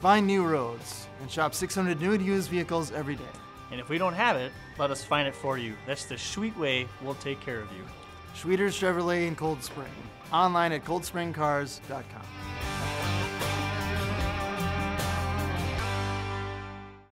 Find new roads and shop 600 new and used vehicles every day. And if we don't have it, let us find it for you. That's the sweet way we'll take care of you. Schwieters Chevrolet in Cold Spring. Online at coldspringcars.com.